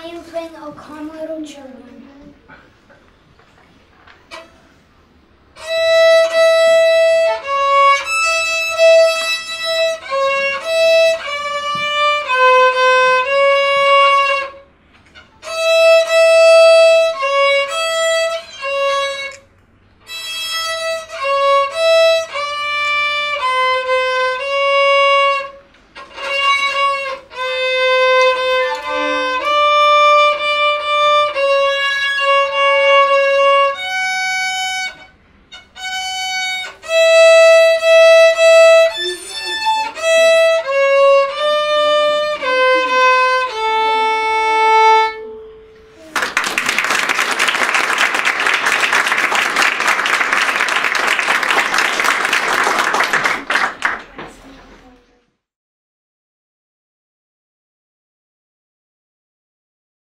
I am playing a Calm Little German.